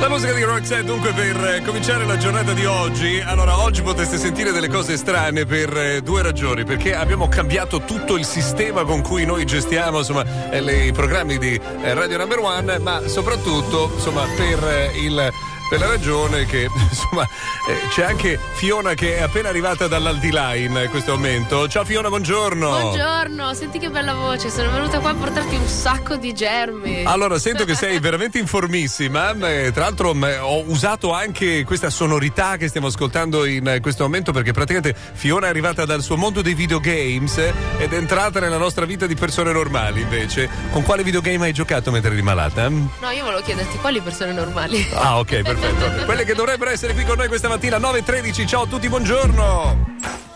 La musica di Roxette dunque per eh, cominciare la giornata di oggi. Allora, oggi potreste sentire delle cose strane per eh, due ragioni, perché abbiamo cambiato tutto il sistema con cui noi gestiamo insomma, eh, i programmi di Radio Number One, ma soprattutto insomma, per il per la ragione che insomma eh, c'è anche Fiona che è appena arrivata dall'Aldiline in questo momento. Ciao Fiona, buongiorno. Buongiorno, senti che bella voce, sono venuta qua a portarti un sacco di germi. Allora, sento che sei veramente informissima. eh, Tra l'altro, mh, ho usato anche questa sonorità che stiamo ascoltando in eh, questo momento perché praticamente Fiona è arrivata dal suo mondo dei videogames eh, ed è entrata nella nostra vita di persone normali. Invece, con quale videogame hai giocato mentre eri malata? No, io volevo chiederti quali persone normali. Ah, ok, perfetto. Quelle che dovrebbero essere qui con noi questa mattina, 9.13. Ciao a tutti, buongiorno.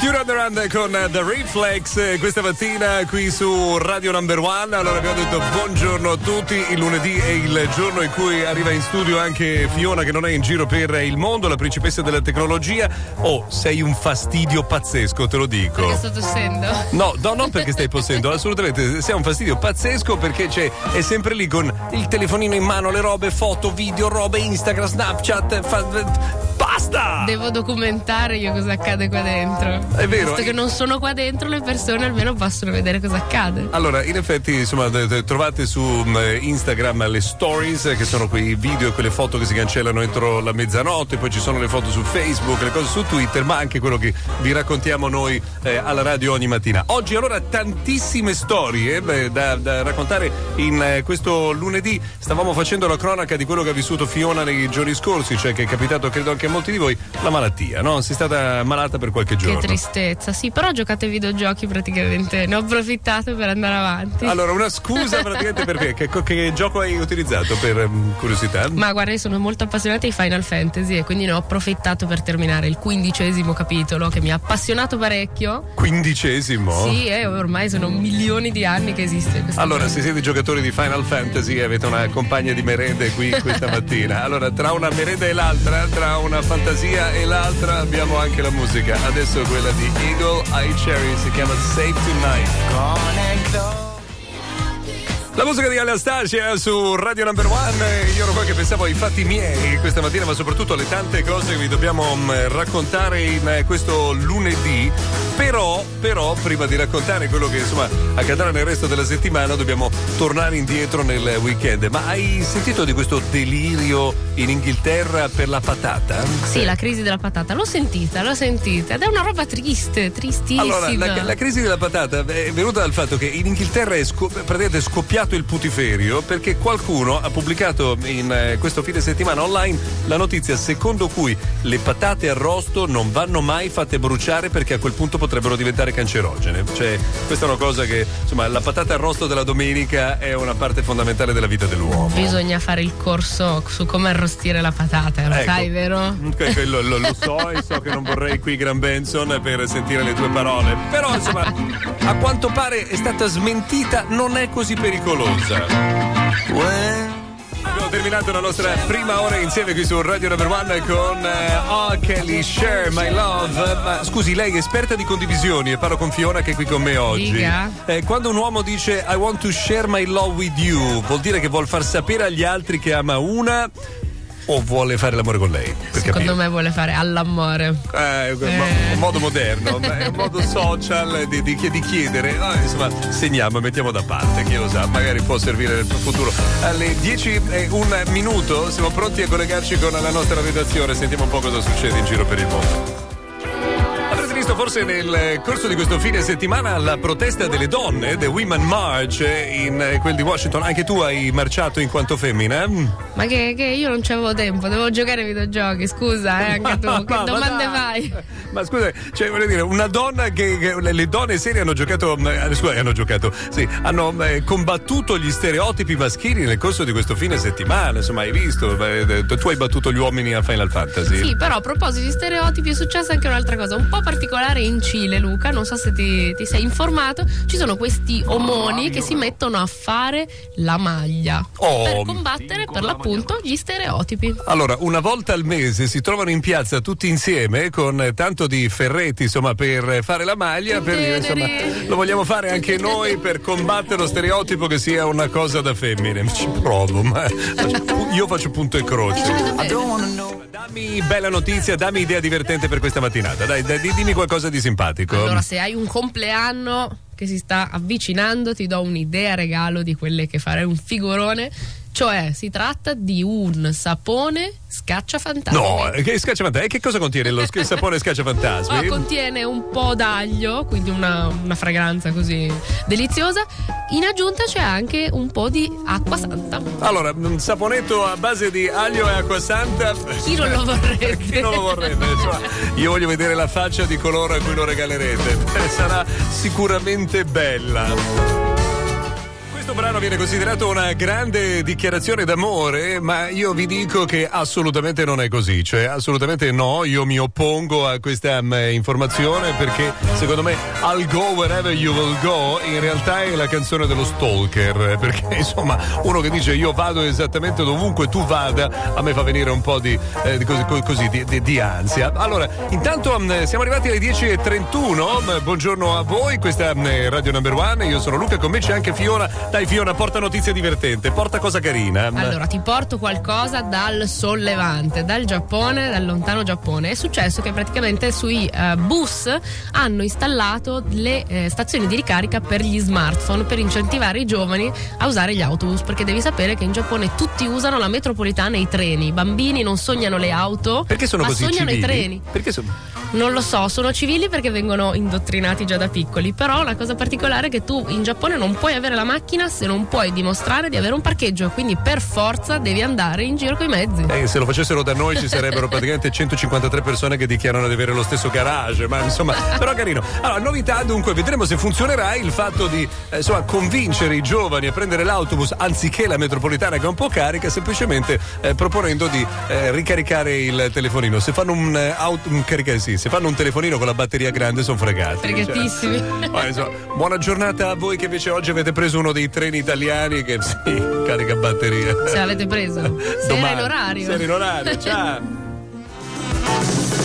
Run Around con The Reflex eh, questa mattina qui su Radio Number One. Allora abbiamo detto buongiorno a tutti. Il lunedì è il giorno in cui arriva in studio anche Fiona che non è in giro per il mondo, la principessa della tecnologia. Oh, sei un fastidio pazzesco, te lo dico. Perché sto tossendo. No, no, non perché stai possendo, assolutamente. Sei un fastidio pazzesco perché c'è, è sempre lì con il telefonino in mano, le robe, foto, video, robe, Instagram, Snapchat. fa- basta! Devo documentare io cosa accade qua dentro. È vero. Visto che non sono qua dentro, le persone almeno possono vedere cosa accade. Allora, in effetti, insomma, trovate su mh, Instagram le stories, eh, che sono quei video e quelle foto che si cancellano entro la mezzanotte, poi ci sono le foto su Facebook, le cose su Twitter, ma anche quello che vi raccontiamo noi eh, alla radio ogni mattina. Oggi allora tantissime storie beh, da, da raccontare in eh, questo lunedì. Stavamo facendo la cronaca di quello che ha vissuto Fiona nei giorni scorsi, cioè che è capitato credo anche a molti di voi, la malattia, no? Sei stata malata per qualche giorno. Che tristezza. Sì, però giocate ai videogiochi praticamente. Ne ho approfittato per andare avanti. Allora, una scusa praticamente perché? Che, che gioco hai utilizzato per ehm, curiosità? Ma guarda, io sono molto appassionata di Final Fantasy e quindi ne ho approfittato per terminare il quindicesimo capitolo che mi ha appassionato parecchio. Quindicesimo? Sì, eh, ormai sono milioni di anni che esiste questo Allora, gioco. se siete giocatori di Final Fantasy e avete una compagna di merende qui questa mattina, allora tra una merenda e l'altra, tra una fantasia e l'altra abbiamo anche la musica. Adesso quella that the eagle-eyed cherries, it came at safe tonight. La musica di Anastasia su Radio Number One. Io ero qua che pensavo ai fatti miei questa mattina, ma soprattutto alle tante cose che vi dobbiamo mh, raccontare in eh, questo lunedì. Però, però, prima di raccontare quello che insomma accadrà nel resto della settimana, dobbiamo tornare indietro nel weekend. Ma hai sentito di questo delirio in Inghilterra per la patata? Sì, la crisi della patata, l'ho sentita, l'ho sentita ed è una roba triste, tristissima. Allora, la, la crisi della patata è venuta dal fatto che in Inghilterra è sco- praticamente scoppiato il putiferio perché qualcuno ha pubblicato in eh, questo fine settimana online la notizia secondo cui le patate arrosto non vanno mai fatte bruciare perché a quel punto potrebbero diventare cancerogene. Cioè, questa è una cosa che, insomma, la patata arrosto della domenica è una parte fondamentale della vita dell'uomo. Bisogna fare il corso su come arrostire la patata, lo Ecco. sai, vero? Que- quello lo, lo so e so che non vorrei qui Gran Benson per sentire le tue parole. Però insomma, a quanto pare è stata smentita, non è così pericolosa. Abbiamo terminato la nostra prima ora insieme qui su Radio Number One con eh, Oh Kelly Share My Love. Ma scusi, lei è esperta di condivisioni e parlo con Fiona che è qui con me oggi. Eh, quando un uomo dice I want to share my love with you, vuol dire che vuol far sapere agli altri che ama una o vuole fare l'amore con lei? Secondo capire. me vuole fare all'amore. Eh, mo- un modo moderno, è un modo social di, di- di chiedere. No, insomma, segniamo, mettiamo da parte, chi lo sa, magari può servire nel futuro. Alle 10 e un minuto siamo pronti a collegarci con la nostra redazione, sentiamo un po' cosa succede in giro per il mondo. Visto forse nel corso di questo fine settimana la protesta delle donne, The Women March, in eh, quel di Washington. Anche tu hai marciato in quanto femmina? Mm. Ma che, che io non c'avevo tempo, devo giocare ai videogiochi, scusa, eh, anche tu. Che Ma domande dai. fai? Ma scusa, cioè voglio dire, una donna che, che- le- donne serie hanno giocato, eh, scusa, hanno giocato, sì, hanno eh, combattuto gli stereotipi maschili nel corso di questo fine settimana, insomma, hai visto? Eh, tu hai battuto gli uomini a Final Fantasy. Sì, però a proposito di stereotipi è successa anche un'altra cosa un po' particolare particolare in Cile, Luca, non so se ti, ti sei informato, ci sono questi omoni che si mettono a fare la maglia Oh. per combattere per l'appunto gli stereotipi. Allora, una volta al mese si trovano in piazza tutti insieme con tanto di ferretti, insomma, per fare la maglia, per dire, insomma, lo vogliamo fare anche noi per combattere lo stereotipo che sia una cosa da femmine. Ci provo, ma io faccio punto e croce. Dammi bella notizia, dammi idea divertente per questa mattinata. Dai, dai, dimmi qualcosa di simpatico. Allora, se hai un compleanno che si sta avvicinando, ti do un'idea regalo di quelle che farei un figurone. Cioè, si tratta di un sapone scaccia fantasmi. No, che scaccia fantasmi. E che cosa contiene lo sch- sapone scaccia fantasmi? Oh, contiene un po' d'aglio, quindi una, una fragranza così deliziosa. In aggiunta c'è anche un po' di acqua santa. Allora, un saponetto a base di aglio e acqua santa. Chi non lo vorrebbe? Chi non lo vorrebbe? Insomma, io voglio vedere la faccia di coloro a cui lo regalerete. Eh, Sarà sicuramente bella. Questo brano viene considerato una grande dichiarazione d'amore, ma io vi dico che assolutamente non è così, cioè assolutamente no, io mi oppongo a questa mm, informazione perché secondo me I'll go wherever you will go in realtà è la canzone dello stalker, perché insomma uno che dice io vado esattamente dovunque tu vada, a me fa venire un po' di, eh, così, co- così, di, di- di ansia. Allora, intanto mm, siamo arrivati alle 10.31, mm, buongiorno a voi, questa è Radio Number One, io sono Luca, con me c'è anche Fiona. Dai Fiona, porta notizia divertente, porta cosa carina. Allora, ti porto qualcosa dal sollevante, dal Giappone, dal lontano Giappone. È successo che praticamente sui eh, bus hanno installato le eh, stazioni di ricarica per gli smartphone per incentivare i giovani a usare gli autobus, perché devi sapere che in Giappone tutti usano la metropolitana e i treni. I bambini non sognano le auto, Perché sono ma così sognano civili? i treni. Perché sono... Non lo so, sono civili perché vengono indottrinati già da piccoli, però la cosa particolare è che tu in Giappone non puoi avere la macchina se non puoi dimostrare di avere un parcheggio, quindi per forza devi andare in giro coi mezzi. Eh, se lo facessero da noi ci sarebbero praticamente 153 persone che dichiarano di avere lo stesso garage, ma insomma, però carino. Allora, novità dunque, vedremo se funzionerà il fatto di eh, insomma, convincere i giovani a prendere l'autobus anziché la metropolitana che è un po' carica, semplicemente eh, proponendo di eh, ricaricare il telefonino. Se fanno un, eh, auto, un caricare, sì, se fanno un telefonino con la batteria grande sono fregati. Fregatissimi. Cioè, insomma, buona giornata a voi che invece oggi avete preso uno dei treni italiani che sì, carica batteria. Se l'avete preso. Se era in orario. Se era in orario, ciao.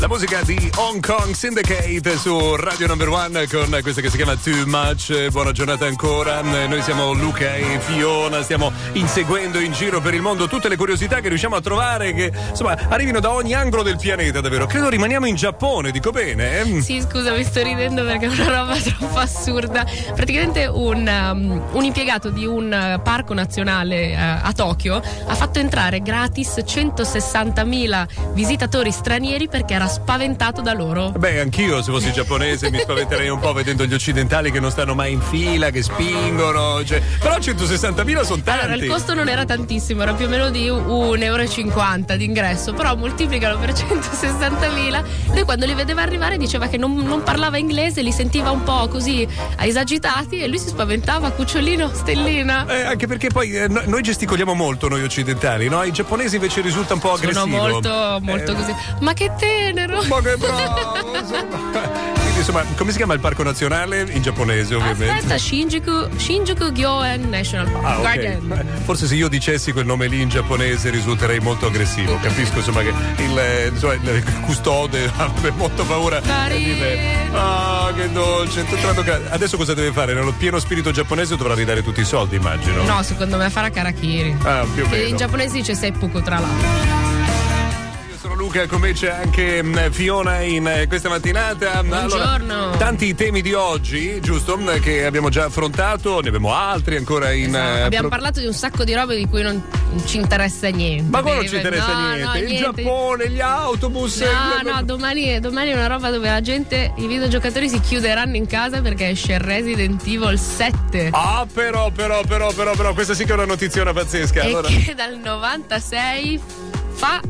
La musica di Hong Kong Syndicate su Radio Number One con questa che si chiama Too Much. Buona giornata ancora. Noi siamo Luca e Fiona, stiamo inseguendo in giro per il mondo tutte le curiosità che riusciamo a trovare che insomma arrivino da ogni angolo del pianeta, davvero. Credo rimaniamo in Giappone, dico bene. eh? Sì, scusa, mi sto ridendo perché è una roba troppo assurda. Praticamente un, um, un impiegato di un uh, parco nazionale uh, a Tokyo ha fatto entrare gratis 160.000 visitatori stranieri perché era spaventato da loro. Beh, anch'io se fossi giapponese mi spaventerei un po' vedendo gli occidentali che non stanno mai in fila, che spingono. cioè- Però 160.000 sono tanti. Allora, il costo non era tantissimo, era più o meno di 1,50 euro d'ingresso, però moltiplicalo per 160.000. Lui quando li vedeva arrivare diceva che non, non parlava inglese, li sentiva un po' così esagitati e lui si spaventava, cucciolino, stellina. Eh, anche perché poi eh, no- noi gesticoliamo molto noi occidentali, no? I giapponesi invece risulta un po' aggressivo. Sono molto, molto Eh, così. Ma che tenero! Ma che bravo! insomma. Quindi, insomma, come si chiama il parco nazionale in giapponese, ovviamente? Aspetta, Shinjuku, Shinjuku Gyoen National Ah, ok. Garden. Eh, Forse se io dicessi quel nome lì in giapponese risulterei molto aggressivo. Capisco insomma che il, eh, insomma, il custode avrebbe molto paura Carino. di me. Ah, che dolce. Adesso cosa deve fare? Nello pieno spirito giapponese dovrà ridare tutti i soldi, immagino. No, secondo me farà karakiri. Ah, più o meno. in giapponese dice seppuku tra l'altro. Luca, come c'è anche mh, Fiona in eh, questa mattinata. Buongiorno. tanti temi di oggi, giusto? mh, Che abbiamo già affrontato, ne abbiamo altri ancora in. Esatto, eh, Abbiamo pro- parlato di un sacco di robe di cui non ci interessa niente. Ma come non ci interessa no, niente? no, Il niente. Giappone, gli autobus. No, no, domani è, domani è una roba dove la gente, i videogiocatori si chiuderanno in casa perché esce Resident Evil 7. Ah, però, però, però, però, però, questa sì che è una notiziona pazzesca. e Allora, che dal 96 fa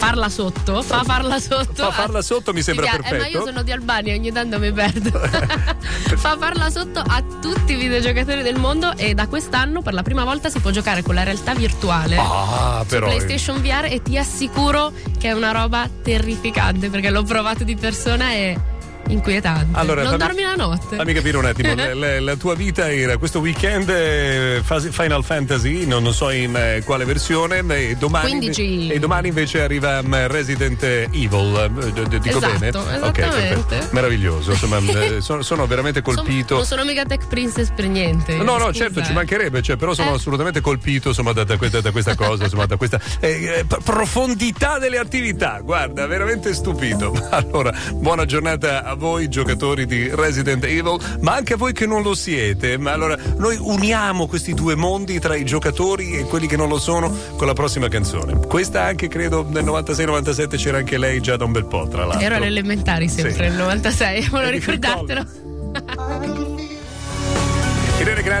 farla sotto, fa farla sotto. Fa farla sotto mi sembra eh, perfetto. ma io sono di Albania, ogni tanto mi perdo. fa farla sotto a tutti i videogiocatori del mondo e da quest'anno per la prima volta si può giocare con la realtà virtuale. Ah, però. PlayStation VR e ti assicuro che è una roba terrificante perché l'ho provato di persona e inquietante. Allora, non fammi, dormi la notte. Fammi capire un attimo, la, la, la, tua vita era questo weekend eh, Final Fantasy, non, non so in eh, quale versione, e domani, e domani invece arriva um, Resident Evil. D- dico esatto, bene? Esattamente. Okay, Meraviglioso, insomma, eh, sono, sono, veramente colpito. Sono, non sono mica tech princess per niente. No, no, certo, ci mancherebbe, cioè, però sono eh. assolutamente colpito insomma, da, da, questa, da questa cosa, insomma, da questa eh, profondità delle attività. Guarda, veramente stupito. Allora, buona giornata a voi, giocatori di Resident Evil, ma anche a voi che non lo siete. Ma allora, noi uniamo questi due mondi tra i giocatori e quelli che non lo sono con la prossima canzone. Questa anche credo nel 96-97 c'era anche lei già da un bel po', tra l'altro. Ero alle elementari sempre, sì. nel 96, volevo ricordartelo.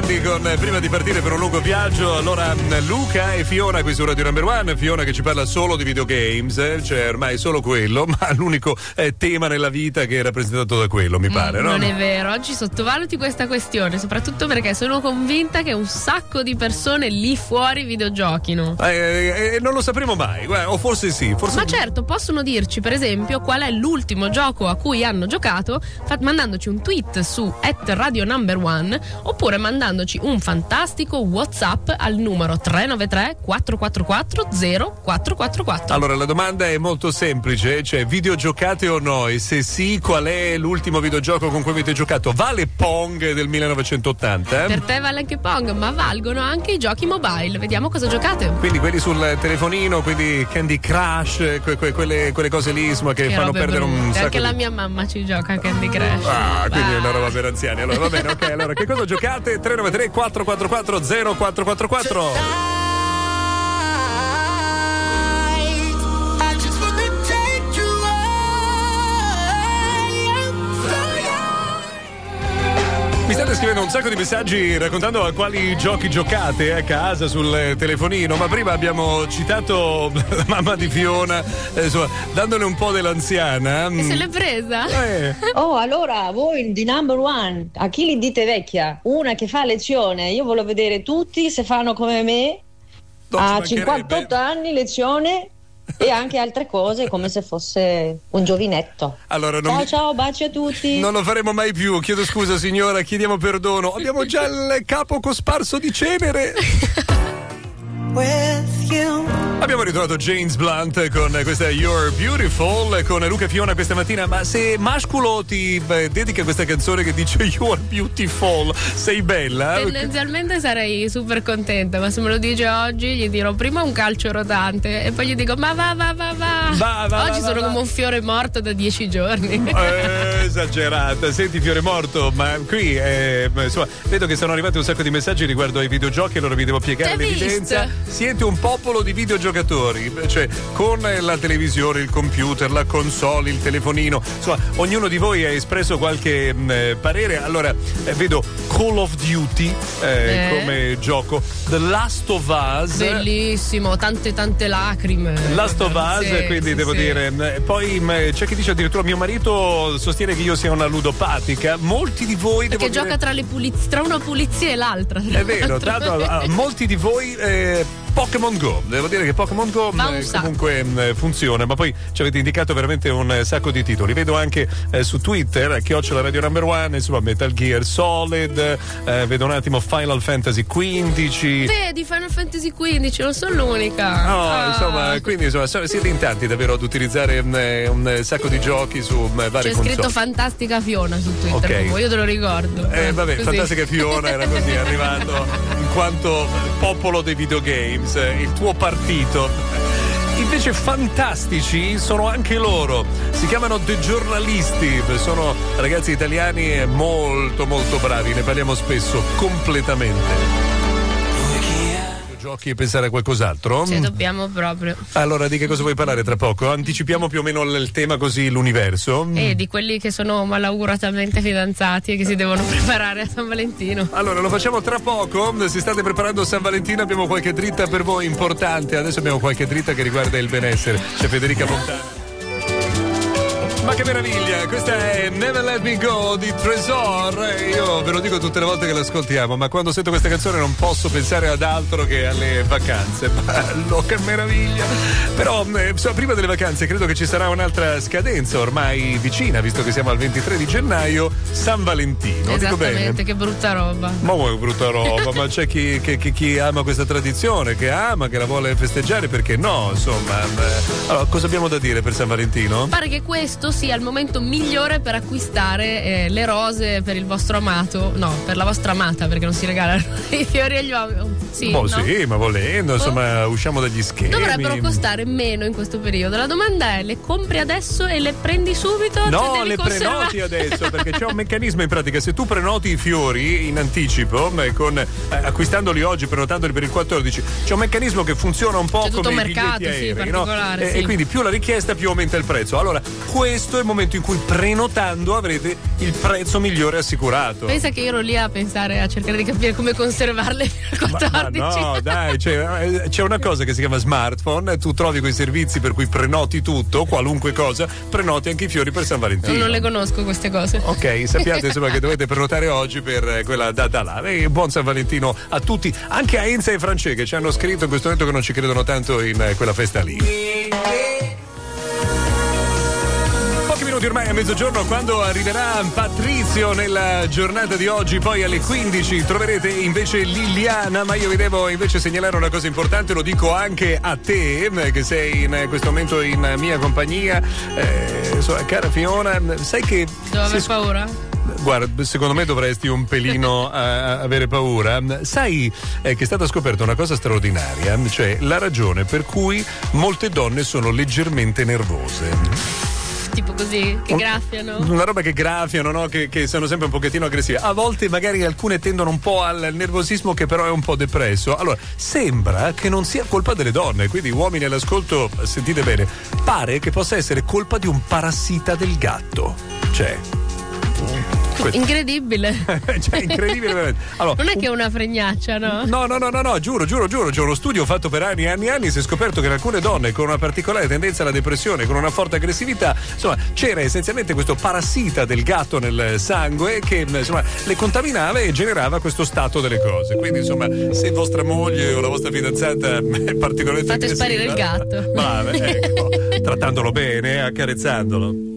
Grandi con eh, prima di partire per un lungo viaggio. Allora Luca e Fiona qui su Radio Number One. Fiona che ci parla solo di videogames, eh? cioè ormai solo quello, ma l'unico eh, tema nella vita che è rappresentato da quello, mi pare, mm, no? Non è vero, oggi sottovaluti questa questione, soprattutto perché sono convinta che un sacco di persone lì fuori videogiochino. Eh, eh, eh non lo sapremo mai, o forse sì. Forse... Ma certo, possono dirci per esempio qual è l'ultimo gioco a cui hanno giocato, mandandoci un tweet su at Radio Number One oppure oppure mandandoci un fantastico WhatsApp al numero 393 444 0444. Allora, la domanda è molto semplice, cioè videogiocate o no? E se sì, qual è l'ultimo videogioco con cui avete giocato? Vale Pong del 1980? Eh? Per te vale anche Pong, ma valgono anche i giochi mobile. Vediamo cosa giocate. Quindi quelli sul telefonino, quindi Candy Crush, que- que- quelle, quelle, cose lì insomma, che, che fanno perdere un sacco. Perché di... la mia mamma ci gioca Candy Crush. Ah. quindi è una ah. roba per anziani. Allora va bene, ok. Allora che cosa giocate? 3 093 444 0444 Mi state scrivendo un sacco di messaggi raccontando a quali giochi giocate a casa sul telefonino, ma prima abbiamo citato la mamma di Fiona, eh, insomma, dandole un po' dell'anziana. E se l'è presa? Eh. Oh, allora voi di number one, a chi li dite vecchia? Una che fa lezione, io voglio vedere tutti se fanno come me. Non a 58 anni lezione e anche altre cose come se fosse un giovinetto. Allora, ciao, mi... ciao, baci a tutti. Non lo faremo mai più. Chiedo scusa, signora, chiediamo perdono. Abbiamo già il capo cosparso di cenere. With you. Abbiamo ritrovato James Blunt con questa You're Beautiful con Luca Fiona questa mattina. Ma se Masculo ti dedica questa canzone che dice You're Beautiful, sei bella? Tendenzialmente sarei super contenta, ma se me lo dice oggi gli dirò prima un calcio rotante e poi gli dico ma va va va va. va, va oggi va, sono come un fiore morto da dieci giorni. Eh, esagerata. Senti fiore morto, ma qui eh, insomma, vedo che sono arrivati un sacco di messaggi riguardo ai videogiochi, allora vi devo piegare l'evidenza. Siete un popolo di videogiochi giocatori, cioè con la televisione, il computer, la console, il telefonino, insomma, ognuno di voi ha espresso qualche mh, eh, parere. Allora, eh, vedo Call of Duty eh, eh. come gioco, The Last of Us. Bellissimo, tante tante lacrime. Last of Us, sì, quindi sì, devo sì. dire. Poi mh, c'è chi dice addirittura mio marito sostiene che io sia una ludopatica. Molti di voi. Perché gioca dire... tra, puliz- tra, una pulizia e l'altra. È vero, tanto, molti di voi eh, Pokémon Go. Devo dire che Pokémon Go eh, comunque eh, funziona, ma poi ci avete indicato veramente un eh, sacco di titoli. Vedo anche eh, su Twitter, Chiocciola Radio Number One, insomma Metal Gear Solid, eh, vedo un attimo Final Fantasy XV. Vedi, Final Fantasy XV, non sono l'unica. No, ah. insomma, quindi insomma, siete in tanti davvero ad utilizzare un, un sacco di giochi su varie C'è console. scritto Fantastica Fiona su Twitter, okay. io te lo ricordo. Eh, vabbè, così. Fantastica Fiona era così, arrivato in quanto popolo dei videogame. Games, il tuo partito. Invece fantastici sono anche loro, si chiamano The Giornalisti, sono ragazzi italiani molto molto bravi, ne parliamo spesso completamente giochi e pensare a qualcos'altro? Ci dobbiamo proprio. Allora, di che cosa vuoi parlare tra poco? Anticipiamo più o meno il tema così l'universo. E di quelli che sono malauguratamente fidanzati e che si devono preparare a San Valentino. Allora, lo facciamo tra poco. Si state preparando a San Valentino, abbiamo qualche dritta per voi importante. Adesso abbiamo qualche dritta che riguarda il benessere. C'è Federica Montana. Ma che meraviglia, questa è Never Let Me Go di Tresor. Io ve lo dico tutte le volte che l'ascoltiamo, ma quando sento questa canzone non posso pensare ad altro che alle vacanze. Bello, che meraviglia. Però eh, prima delle vacanze credo che ci sarà un'altra scadenza ormai vicina, visto che siamo al 23 di gennaio, San Valentino. Esattamente, che brutta roba. Ma vuoi brutta roba? ma c'è chi, chi, chi, chi, ama questa tradizione, che ama, che la vuole festeggiare, perché no? Insomma, allora, cosa abbiamo da dire per San Valentino? Pare che questo sia il momento migliore per acquistare eh, le rose per il vostro amato, no, per la vostra amata, perché non si regalano i fiori agli uomini. Sì, oh, no? sì, ma volendo, insomma, oh. usciamo dagli schemi. Dovrebbero costare meno in questo periodo. La domanda è: le compri adesso e le prendi subito? No, le prenoti adesso, perché c'è un meccanismo in pratica. Se tu prenoti i fiori in anticipo, con, eh, acquistandoli oggi, prenotandoli per il 14, c'è un meccanismo che funziona un po' c'è come i mercato, biglietti aerei, sì, no? e, sì. e quindi più la richiesta, più aumenta il prezzo. Allora, questo è il momento in cui prenotando avrete il prezzo migliore assicurato. Pensa che io ero lì a pensare, a cercare di capire come conservarle fino al 14. Ma, ma no, dai, cioè, eh, c'è una cosa che si chiama smartphone, tu trovi quei servizi per cui prenoti tutto, qualunque cosa, prenoti anche i fiori per San Valentino. Non le conosco queste cose. Ok, sappiate insomma che dovete prenotare oggi per quella data là. E buon San Valentino a tutti, anche a Enza e Francesca che ci hanno scritto in questo momento che non ci credono tanto in quella festa lì minuti ormai a mezzogiorno quando arriverà Patrizio nella giornata di oggi, poi alle 15 troverete invece Liliana, ma io vi devo invece segnalare una cosa importante, lo dico anche a te che sei in questo momento in mia compagnia. Eh, insomma, cara Fiona, sai che... Devo aver paura? Guarda, secondo me dovresti un pelino a avere paura. Sai eh, che è stata scoperta una cosa straordinaria, cioè la ragione per cui molte donne sono leggermente nervose tipo così, che graffiano. Una roba che graffiano, no? che, che, sono sempre un pochettino aggressive. A volte magari alcune tendono un po' al nervosismo che però è un po' depresso. Allora, sembra che non sia colpa delle donne, quindi uomini all'ascolto, sentite bene, pare che possa essere colpa di un parassita del gatto. Cioè, Incredibile. cioè, incredibile veramente. Allora, non è che è una fregnaccia, no? No, no, no, no, no, giuro, giuro, giuro. C'è uno studio fatto per anni e anni e anni. Si è scoperto che in alcune donne con una particolare tendenza alla depressione, con una forte aggressività, insomma, c'era essenzialmente questo parassita del gatto nel sangue che insomma le contaminava e generava questo stato delle cose. Quindi, insomma, se vostra moglie o la vostra fidanzata è particolarmente Fate sparire il gatto. Brava, ecco. trattandolo bene, accarezzandolo.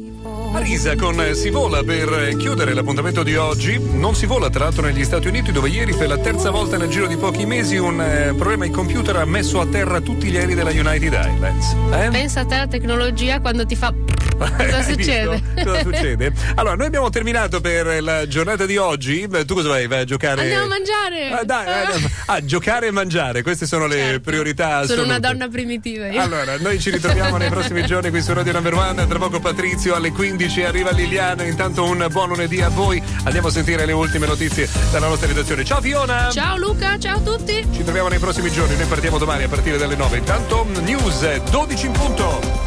Marisa con Si vola per chiudere l'appuntamento di oggi. Non si vola tra l'altro negli Stati Uniti dove ieri per la terza volta nel giro di pochi mesi un eh, problema ai computer ha messo a terra tutti gli aerei della United Airlines. Eh? Pensa a te la tecnologia quando ti fa Cosa succede? Cosa succede? Allora, noi abbiamo terminato per la giornata di oggi. Tu cosa vai? Vai a giocare? Andiamo a mangiare. Ah, dai, ah. ah, giocare e mangiare, queste sono le certo. priorità assolute. Sono una donna primitiva. Io. Allora, noi ci ritroviamo nei prossimi giorni qui su Radio Number One. Tra poco Patrizio alle 15 arriva Liliana. Intanto un buon lunedì a voi. Andiamo a sentire le ultime notizie dalla nostra redazione. Ciao Fiona! Ciao Luca, ciao a tutti! Ci troviamo nei prossimi giorni. Noi partiamo domani a partire dalle 9. Intanto news 12 in punto.